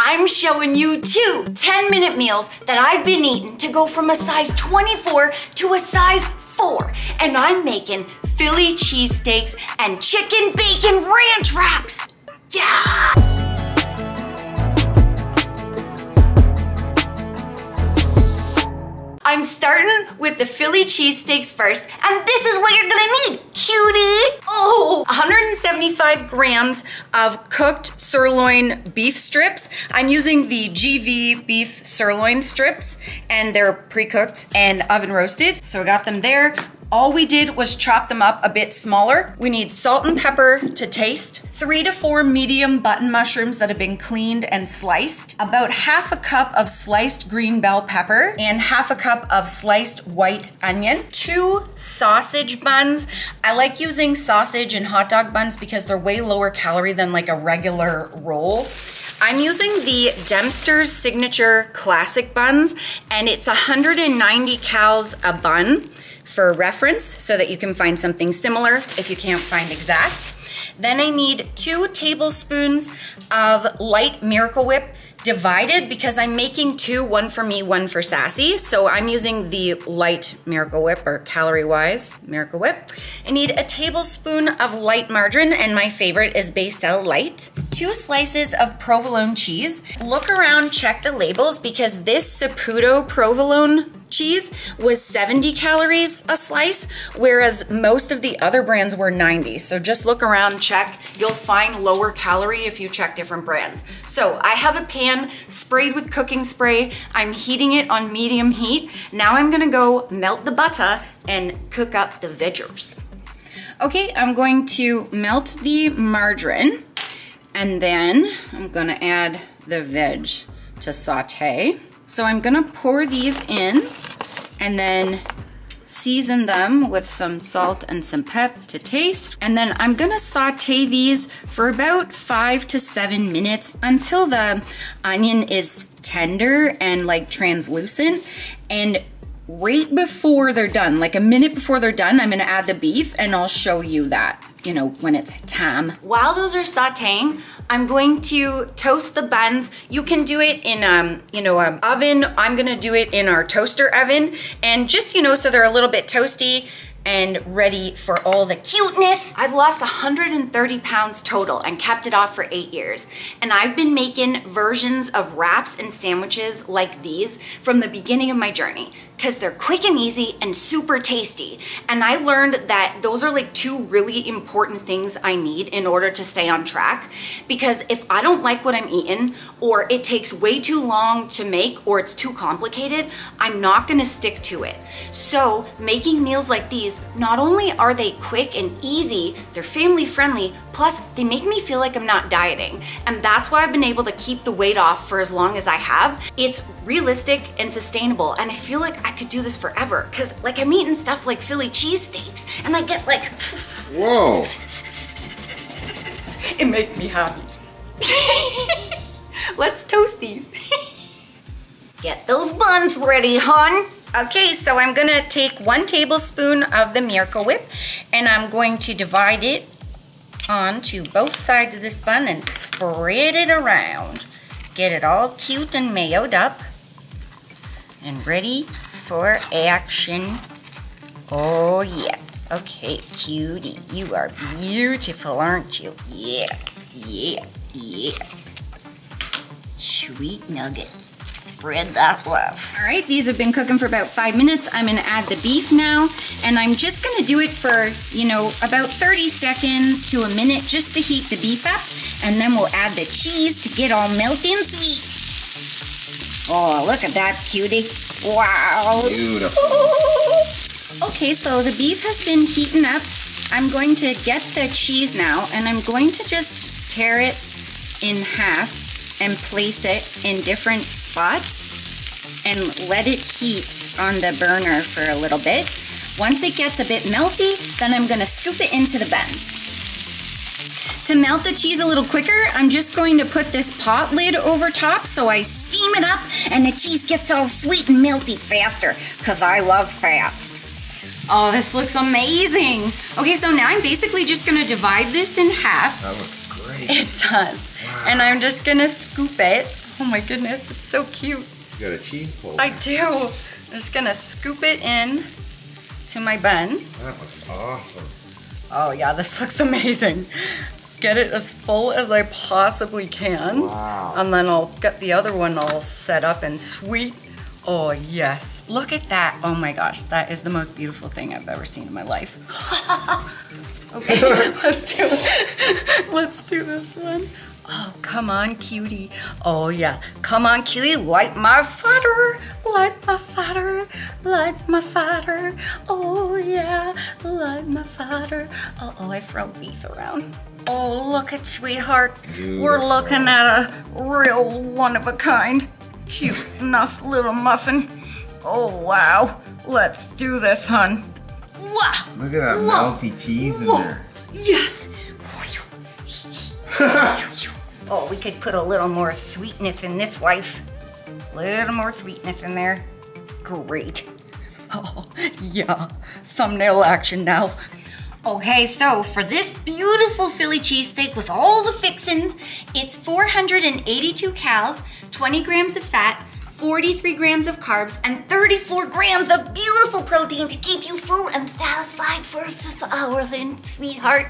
I'm showing you two 10 minute meals that I've been eating to go from a size 24 to a size four. And I'm making Philly cheesesteaks and chicken bacon ranch wraps. Yeah! I'm starting with the Philly cheesesteaks first, and this is what you're gonna need, cutie. Oh, 175 grams of cooked sirloin beef strips. I'm using the GV beef sirloin strips, and they're pre-cooked and oven roasted. So I got them there. All we did was chop them up a bit smaller. We need salt and pepper to taste, three to four medium button mushrooms that have been cleaned and sliced, about half a cup of sliced green bell pepper, and half a cup of sliced white onion, two sausage buns. I like using sausage and hot dog buns because they're way lower calorie than like a regular roll. I'm using the Dempster's Signature Classic Buns, and it's 190 cals a bun for reference so that you can find something similar if you can't find exact. Then I need two tablespoons of light Miracle Whip divided because I'm making two, one for me, one for Sassy. So I'm using the light Miracle Whip or calorie wise Miracle Whip. I need a tablespoon of light margarine and my favorite is Becel Light. Two slices of provolone cheese. Look around, check the labels because this Saputo provolone cheese was 70 calories a slice, whereas most of the other brands were 90. So just look around, check. You'll find lower calorie if you check different brands. So I have a pan sprayed with cooking spray. I'm heating it on medium heat. Now I'm gonna go melt the butter and cook up the veggies. Okay, I'm going to melt the margarine and then I'm gonna add the veg to saute. So I'm gonna pour these in and then season them with some salt and some pep to taste. And then I'm gonna saute these for about five to seven minutes until the onion is tender and like translucent. And right before they're done, like a minute before they're done, I'm gonna add the beef and I'll show you that, you know, when it's time. While those are sauteing, I'm going to toast the buns. You can do it in, um, you know, an oven. I'm gonna do it in our toaster oven. And just, you know, so they're a little bit toasty and ready for all the cuteness. I've lost 130 pounds total and kept it off for eight years. And I've been making versions of wraps and sandwiches like these from the beginning of my journey because they're quick and easy and super tasty. And I learned that those are like two really important things I need in order to stay on track. Because if I don't like what I'm eating, or it takes way too long to make, or it's too complicated, I'm not gonna stick to it. So making meals like these, not only are they quick and easy, they're family friendly, plus they make me feel like I'm not dieting. And that's why I've been able to keep the weight off for as long as I have. It's realistic and sustainable. And I feel like I could do this forever. Cause like I'm eating stuff like Philly cheesesteaks and I get like, whoa. it makes me happy. Let's toast these. Get those buns ready, hon. Okay, so I'm gonna take one tablespoon of the Miracle Whip and I'm going to divide it onto both sides of this bun and spread it around. Get it all cute and mayoed up and ready for action. Oh yes, okay, cutie, you are beautiful, aren't you? Yeah, yeah, yeah. Sweet nugget spread that love. All right, these have been cooking for about five minutes. I'm gonna add the beef now, and I'm just gonna do it for, you know, about 30 seconds to a minute just to heat the beef up, and then we'll add the cheese to get all melted and sweet. Oh, look at that cutie. Wow. Beautiful. Okay, so the beef has been heating up. I'm going to get the cheese now, and I'm going to just tear it in half and place it in different spots and let it heat on the burner for a little bit. Once it gets a bit melty, then I'm gonna scoop it into the buns. To melt the cheese a little quicker, I'm just going to put this pot lid over top so I steam it up and the cheese gets all sweet and melty faster because I love fast. Oh, this looks amazing. Okay, so now I'm basically just gonna divide this in half. That looks great. It does. And I'm just gonna scoop it Oh my goodness, it's so cute. You got a cheese pull. I do. I'm just gonna scoop it in to my bun. That looks awesome. Oh yeah, this looks amazing. Get it as full as I possibly can. Wow. And then I'll get the other one all set up and sweet. Oh yes, look at that. Oh my gosh, that is the most beautiful thing I've ever seen in my life. okay, let's do it. Let's do this one. Oh, come on, cutie. Oh, yeah. Come on, cutie. Light my fire. Light my fire. Light my fire. Oh, yeah. Light my fire. Uh oh, I throw beef around. Oh, look at sweetheart. We're looking at a real one of a kind. Cute enough little muffin. Oh, wow. Let's do this, hun. Wow. Look at that Whoa. melty cheese in there. Yes. oh, we could put a little more sweetness in this life. A little more sweetness in there. Great. Oh, yeah. Thumbnail action now. Okay, so for this beautiful Philly cheesesteak with all the fixins, it's 482 calories, 20 grams of fat, 43 grams of carbs, and 34 grams of beautiful protein to keep you full and satisfied for this hour then, sweetheart.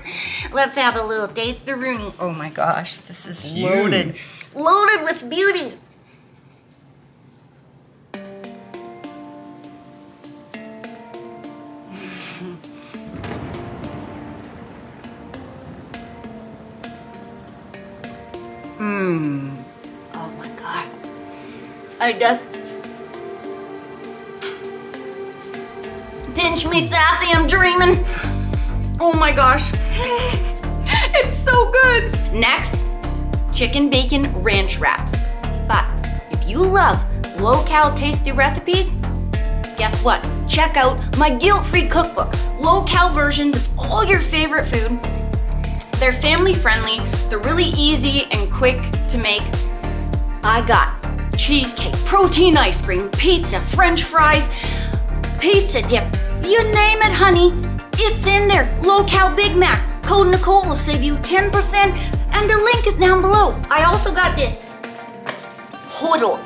Let's have a little taste of Rooney. Oh my gosh, this is loaded. Loaded with beauty. I just pinch me, Sassy, I'm dreaming. Oh my gosh. it's so good. Next, chicken bacon ranch wraps. But if you love low-cal tasty recipes, guess what? Check out my guilt-free cookbook. Low-cal versions of all your favorite food. They're family friendly, they're really easy and quick to make. I got cheesecake, protein ice cream, pizza, french fries, pizza dip. You name it, honey. It's in there. Low-cal Big Mac. Code Nicole will save you 10% and the link is down below. I also got this. Hodot.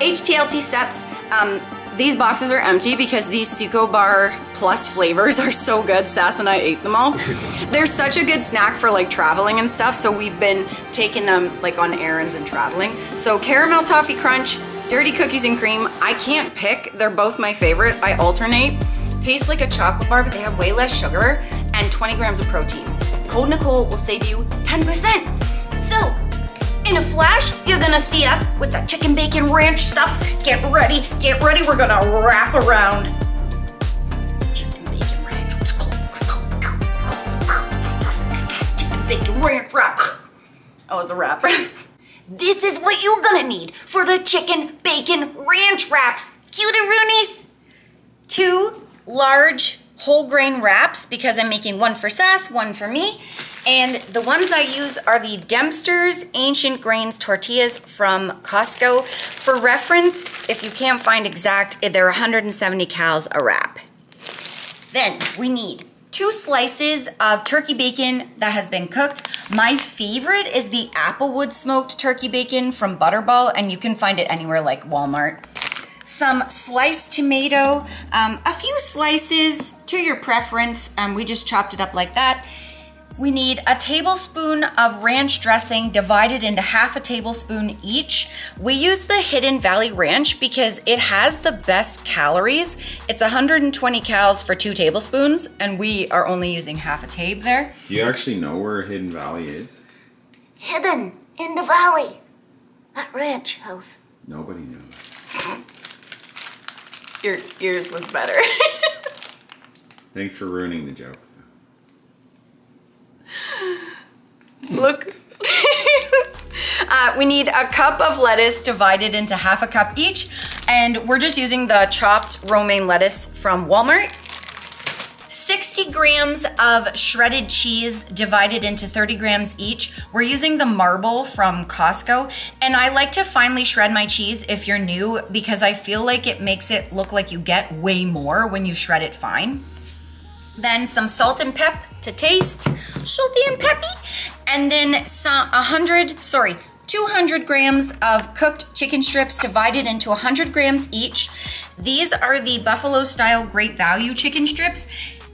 HTLT supps. Um, these boxes are empty because these Suco Bar Plus flavors are so good. Sass and I ate them all. They're such a good snack for like traveling and stuff. So we've been taking them like on errands and traveling. So caramel toffee crunch, dirty cookies and cream. I can't pick. They're both my favorite. I alternate. Taste like a chocolate bar, but they have way less sugar and 20 grams of protein. Code Nicole will save you 10%. In a flash, you're gonna see us with that chicken bacon ranch stuff. Get ready, get ready, we're gonna wrap around. Chicken bacon ranch. Chicken bacon ranch wrap. Oh, it's a wrapper. This is what you're gonna need for the chicken bacon ranch wraps. Cutie Roonies. Two large whole grain wraps because I'm making one for Sass, one for me. And the ones I use are the Dempster's Ancient Grains Tortillas from Costco. For reference, if you can't find exact, they're 170 cals a wrap. Then we need two slices of turkey bacon that has been cooked. My favorite is the Applewood smoked turkey bacon from Butterball, and you can find it anywhere like Walmart. Some sliced tomato, um, a few slices to your preference. Um, we just chopped it up like that. We need a tablespoon of ranch dressing divided into half a tablespoon each. We use the Hidden Valley Ranch because it has the best calories. It's 120 calories for two tablespoons, and we are only using half a tab there. Do you actually know where Hidden Valley is? Hidden in the valley. That ranch house. Nobody knows. Your yours was better. Thanks for ruining the joke. Look. uh, we need a cup of lettuce divided into half a cup each, and we're just using the chopped romaine lettuce from Walmart. 60 grams of shredded cheese divided into 30 grams each. We're using the marble from Costco, and I like to finely shred my cheese if you're new because I feel like it makes it look like you get way more when you shred it fine. Then some salt and pep to taste, salty and peppy. And then some, hundred, sorry, 200 grams of cooked chicken strips divided into 100 grams each. These are the buffalo style great value chicken strips.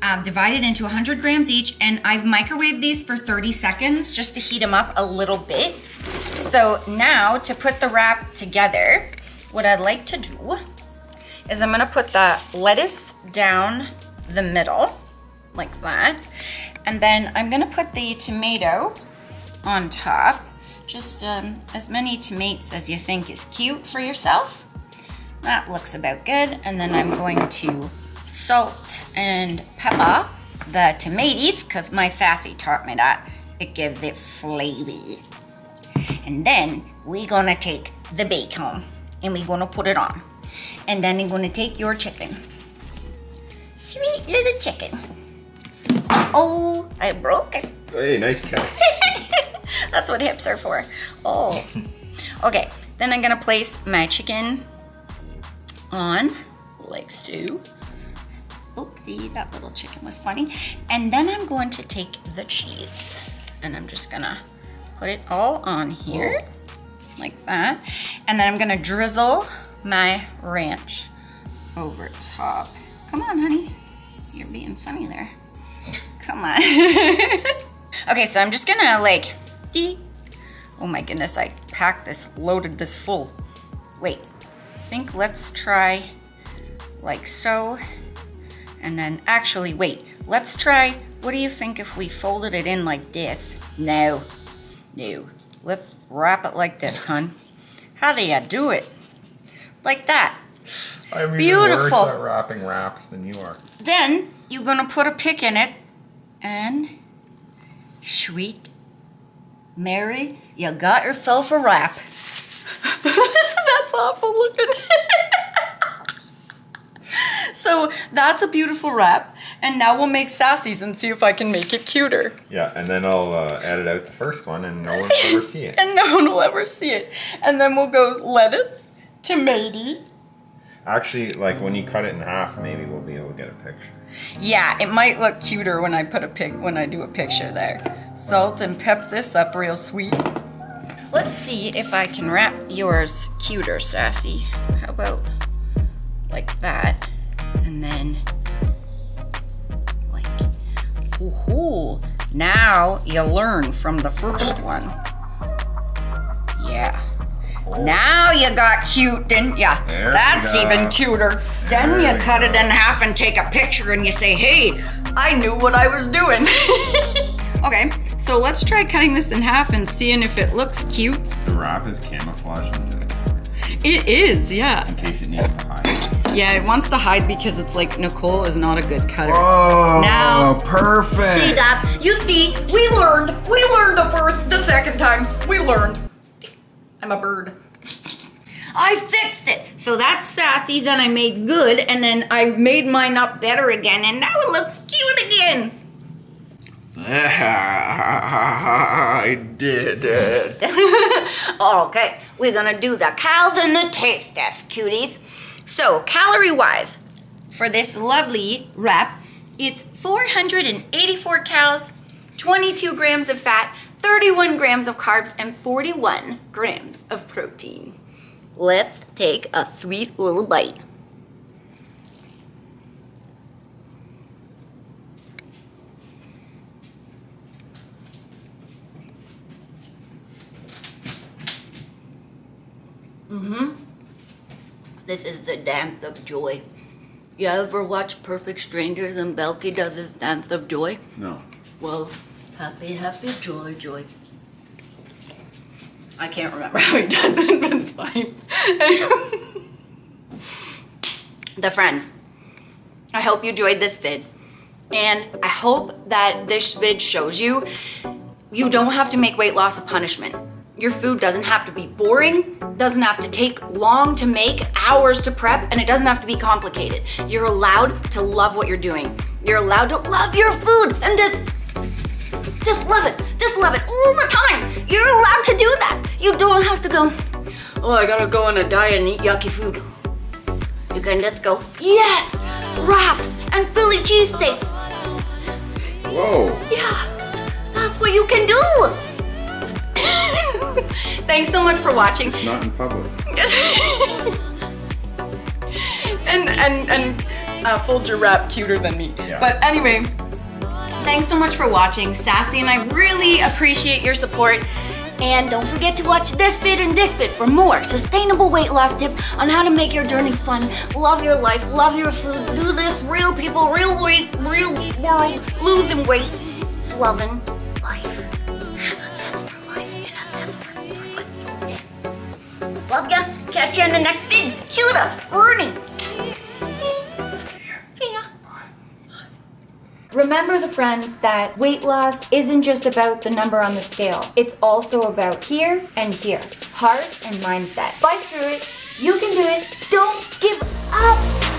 Uh, divided into 100 grams each, and I've microwaved these for 30 seconds just to heat them up a little bit. So now to put the wrap together, what I'd like to do is I'm gonna put the lettuce down the middle, like that. And then I'm gonna put the tomato on top. Just um, as many tomatoes as you think is cute for yourself. That looks about good. And then I'm going to salt and pepper the tomatoes because my Sassy taught me that. It gives it flavor. And then we're gonna take the bacon and we're gonna put it on. And then I'm gonna take your chicken. Sweet little chicken. Oh, I broke it. Hey, nice catch. That's what hips are for. Oh. Okay, then I'm gonna place my chicken on like so. Oopsie, that little chicken was funny. And then I'm going to take the cheese and I'm just gonna put it all on here like that. And then I'm gonna drizzle my ranch over top. Come on, honey. You're being funny there. Come on. okay, so I'm just gonna like, eat. oh my goodness, I packed this, loaded this full. Wait, think let's try like so. And then actually, wait, let's try, what do you think if we folded it in like this? No, no, let's wrap it like this, hun. How do you do it? Like that. I'm even Beautiful. worse at wrapping wraps than you are. Then you're gonna put a pick in it and sweet Mary, you got yourself a wrap. that's awful looking. so that's a beautiful wrap. And now we'll make sassies and see if I can make it cuter. Yeah, and then I'll uh, edit out the first one and no one will ever see it. And no one will ever see it. And then we'll go lettuce, tomato. Actually, like when you cut it in half, maybe we'll be able to get a picture. Yeah, it might look cuter when I put a pic when I do a picture there. Salt and pep this up real sweet. Let's see if I can wrap yours cuter, Sassy. How about like that? And then like ooh. Now you learn from the first one. Yeah. Oh. Now you got cute, didn't ya? There That's go. even cuter. Then you cut it in half and take a picture and you say, hey, I knew what I was doing. okay, so let's try cutting this in half and seeing if it looks cute. The wrap is camouflage into it It is, yeah. in case it needs to hide. Yeah, it wants to hide because it's like Nicole is not a good cutter. Oh, Now- perfect. See that? You see, we learned. We learned the first, the second time. We learned. I'm a bird. I fixed it. So that's sassy, then I made good, and then I made mine up better again, and now it looks cute again. I did it. okay, we're gonna do the cows and the taste test, cuties. So, calorie wise, for this lovely wrap, it's 484 calories, 22 grams of fat, 31 grams of carbs, and 41 grams of protein. Let's take a sweet little bite. Mm-hmm. This is the dance of joy. You ever watch Perfect Strangers and Balki does his dance of joy? No. Well, happy, happy, joy, joy. I can't remember how he does it, but it's fine. the friends, I hope you enjoyed this vid. And I hope that this vid shows you you don't have to make weight loss a punishment. Your food doesn't have to be boring, doesn't have to take long to make, hours to prep, and it doesn't have to be complicated. You're allowed to love what you're doing. You're allowed to love your food and just just love it. Just love it all the time. You're allowed to do that. You don't have to go, oh, I gotta go on a diet and eat yucky food. You can just go, yes, wraps and Philly cheesesteaks. Whoa. Yeah, that's what you can do. Thanks so much for watching. It's Not in public. and and and uh, fold your wrap cuter than me. Yeah. But anyway, thanks so much for watching. Sassy and I really appreciate your support. And don't forget to watch this vid and this vid for more sustainable weight loss tips on how to make your journey fun, love your life, love your food, do this, real people, real weight, real world, losing weight, loving life. Love ya. Catch ya in the next vid. Cuta. Rooney. Remember the friends that weight loss isn't just about the number on the scale. It's also about here and here. Heart and mindset. Fight through it. You can do it. Don't give up.